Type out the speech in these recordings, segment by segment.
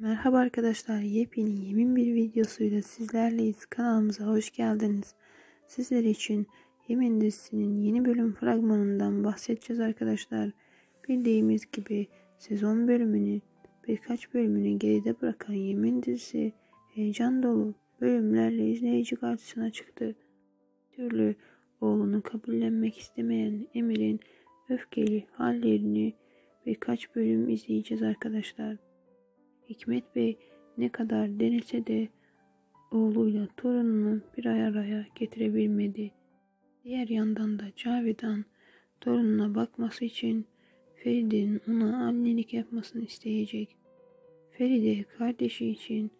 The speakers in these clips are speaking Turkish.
Merhaba arkadaşlar, yepyeni yemin bir videosuyla sizlerleyiz. Kanalımıza hoş geldiniz. Sizler için Yemin dizisinin yeni bölüm fragmanından bahsedeceğiz arkadaşlar. Bildiğimiz gibi sezon bölümünü birkaç bölümünü geride bırakan Yemin dizisi heyecan dolu bölümlerle izleyici karşısına çıktı. Türlü oğlunu kabullenmek istemeyen Emir'in öfkeli hallerini birkaç bölüm izleyeceğiz arkadaşlar. Hikmet Bey ne kadar denese de oğluyla torununu bir araya getirebilmedi. Diğer yandan da Cavidan torununa bakması için Feride'nin ona annelik yapmasını isteyecek. Feride kardeşi için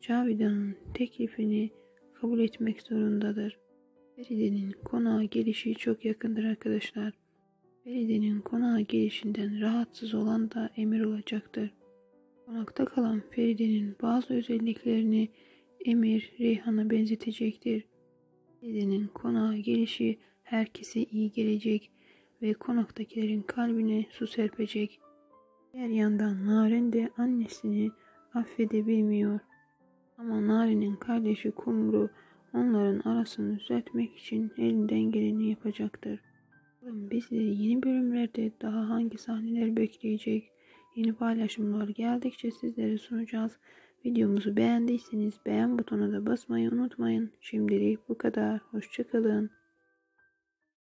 Cavidan'ın teklifini kabul etmek zorundadır. Feride'nin konağa gelişi çok yakındır arkadaşlar. Feride'nin konağa gelişinden rahatsız olan da Emir olacaktır. Konakta kalan Feride'nin bazı özelliklerini Emir Reyhan'a benzetecektir. Feride'nin konağa gelişi herkese iyi gelecek ve konaktakilerin kalbine su serpecek. Diğer yandan Naren de annesini affedebilmiyor. Ama Naren'in kardeşi Kumru onların arasını düzeltmek için elinden geleni yapacaktır. Bizleri yeni bölümlerde daha hangi sahneler bekleyecek? Yeni paylaşımlar geldikçe sizlere sunacağız. Videomuzu beğendiyseniz beğen butonuna da basmayı unutmayın. Şimdilik bu kadar. Hoşçakalın.